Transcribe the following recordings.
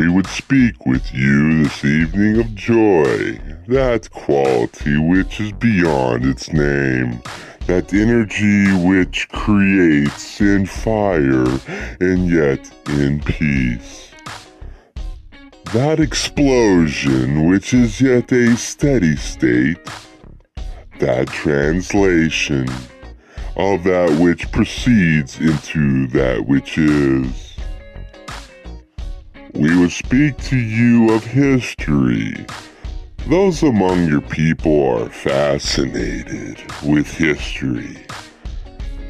we would speak with you this evening of joy, that quality which is beyond its name, that energy which creates in fire and yet in peace. That explosion which is yet a steady state, that translation of that which proceeds into that which is. We would speak to you of history. Those among your people are fascinated with history.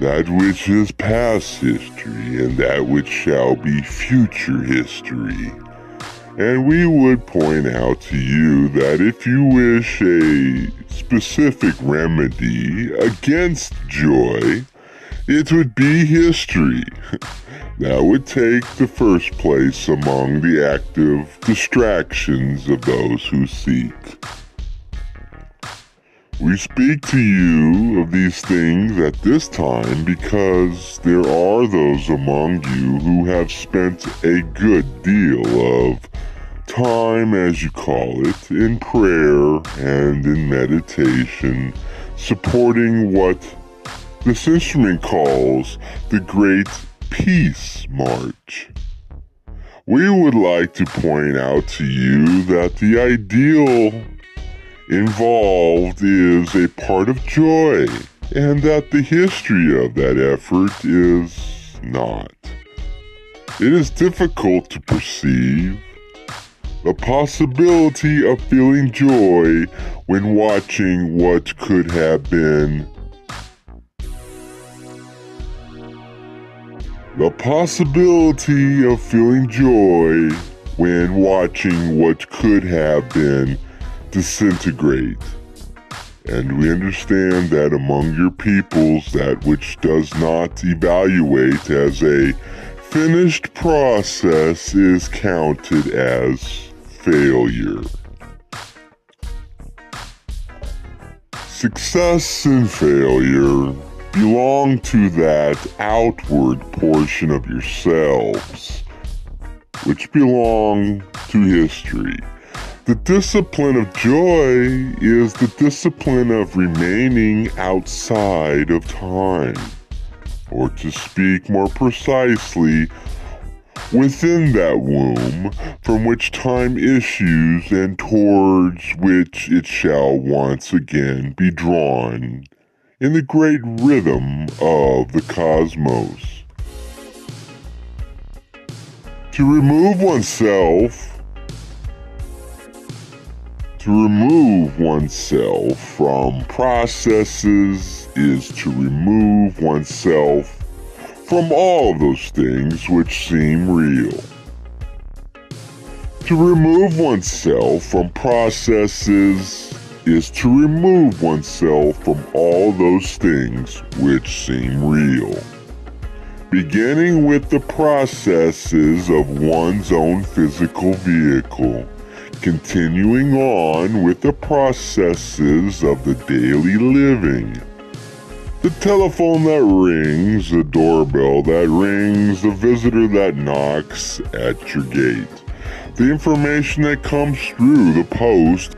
That which is past history and that which shall be future history. And we would point out to you that if you wish a specific remedy against joy, it would be history. that would take the first place among the active distractions of those who seek. We speak to you of these things at this time because there are those among you who have spent a good deal of time, as you call it, in prayer and in meditation, supporting what this instrument calls the Great Peace March. We would like to point out to you that the ideal involved is a part of joy, and that the history of that effort is not. It is difficult to perceive the possibility of feeling joy when watching what could have been The possibility of feeling joy when watching what could have been disintegrate. And we understand that among your peoples, that which does not evaluate as a finished process is counted as failure. Success and failure belong to that outward portion of yourselves, which belong to history. The discipline of joy is the discipline of remaining outside of time, or to speak more precisely, within that womb from which time issues and towards which it shall once again be drawn in the great rhythm of the cosmos. To remove oneself, to remove oneself from processes is to remove oneself from all of those things which seem real. To remove oneself from processes is to remove oneself from all those things which seem real. Beginning with the processes of one's own physical vehicle, continuing on with the processes of the daily living. The telephone that rings, the doorbell that rings, the visitor that knocks at your gate. The information that comes through the post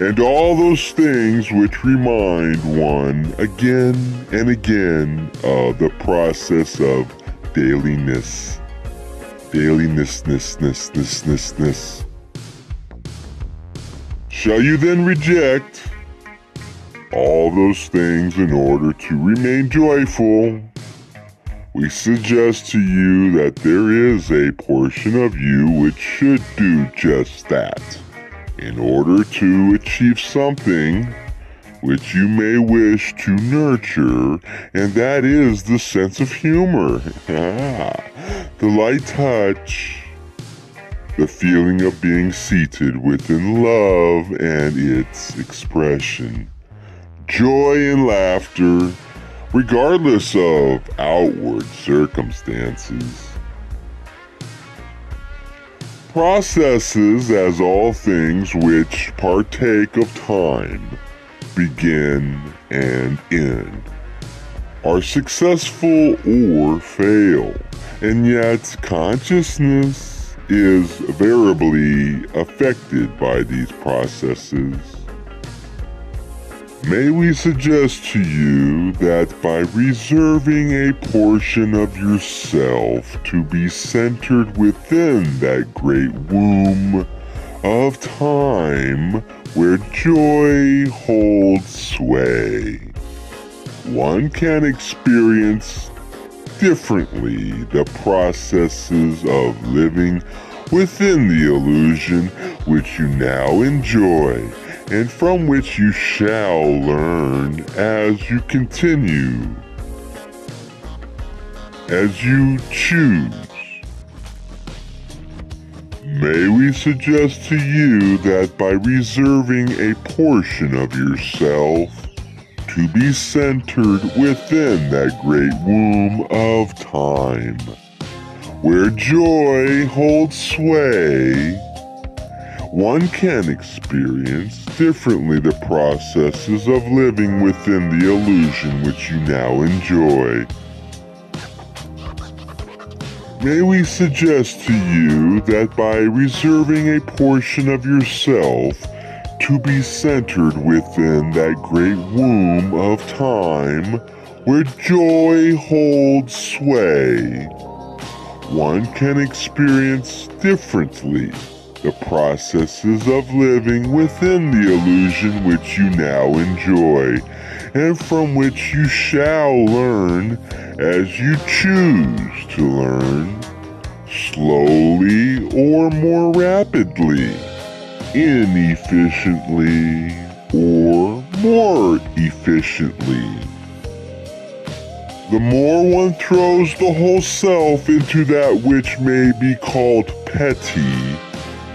and all those things which remind one again and again of the process of dailiness. Dailiness, ness, ness, ness, ness, ness. Shall you then reject all those things in order to remain joyful? We suggest to you that there is a portion of you which should do just that in order to achieve something which you may wish to nurture, and that is the sense of humor. the light touch, the feeling of being seated within love and its expression, joy and laughter, regardless of outward circumstances. Processes, as all things which partake of time, begin and end, are successful or fail, and yet consciousness is variably affected by these processes. May we suggest to you that by reserving a portion of yourself to be centered within that great womb of time where joy holds sway, one can experience differently the processes of living within the illusion which you now enjoy and from which you shall learn as you continue, as you choose. May we suggest to you that by reserving a portion of yourself to be centered within that great womb of time, where joy holds sway, one can experience differently the processes of living within the illusion which you now enjoy. May we suggest to you that by reserving a portion of yourself to be centered within that great womb of time where joy holds sway. One can experience differently the processes of living within the illusion which you now enjoy, and from which you shall learn as you choose to learn, slowly or more rapidly inefficiently or more efficiently. The more one throws the whole self into that which may be called petty,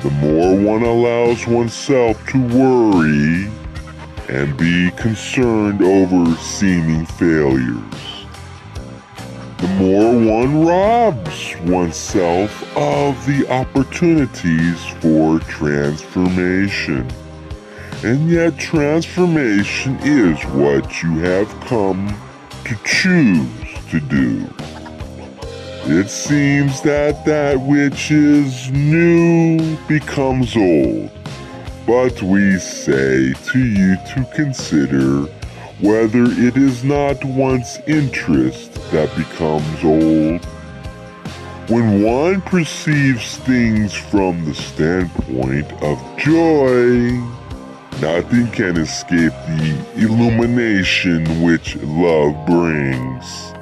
the more one allows oneself to worry and be concerned over seeming failures. The more one robs oneself of the opportunities for transformation. And yet, transformation is what you have come to choose to do. It seems that that which is new becomes old, but we say to you to consider whether it is not one's interest that becomes old. When one perceives things from the standpoint of joy, nothing can escape the illumination which love brings.